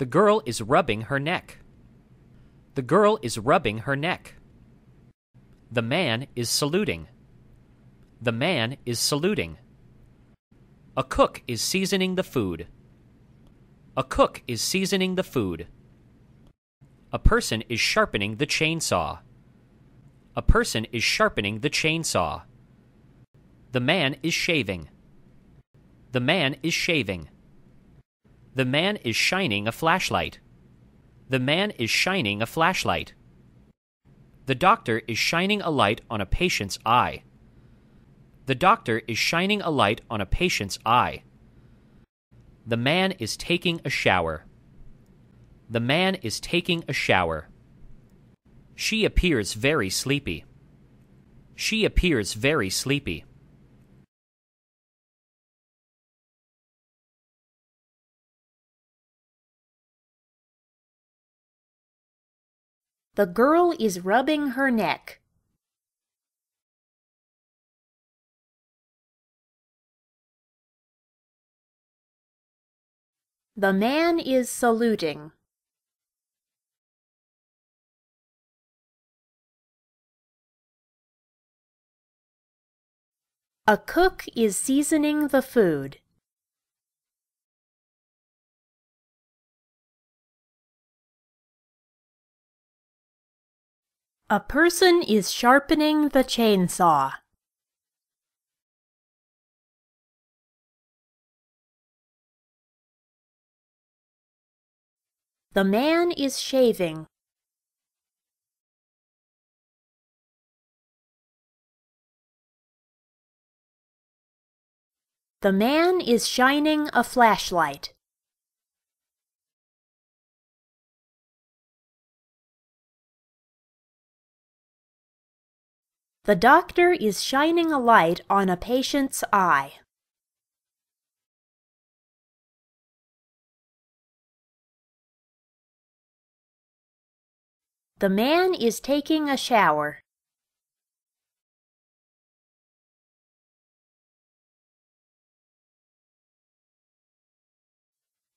The girl is rubbing her neck. The girl is rubbing her neck. The man is saluting. The man is saluting. A cook is seasoning the food. A cook is seasoning the food. A person is sharpening the chainsaw. A person is sharpening the chainsaw. The man is shaving. The man is shaving. The man is shining a flashlight. The man is shining a flashlight. The doctor is shining a light on a patient's eye. The doctor is shining a light on a patient's eye. The man is taking a shower. The man is taking a shower. She appears very sleepy. She appears very sleepy. The girl is rubbing her neck. The man is saluting. A cook is seasoning the food. A person is sharpening the chainsaw. The man is shaving. The man is shining a flashlight. The doctor is shining a light on a patient's eye. The man is taking a shower.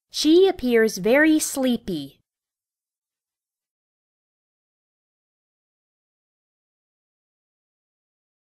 She appears very sleepy.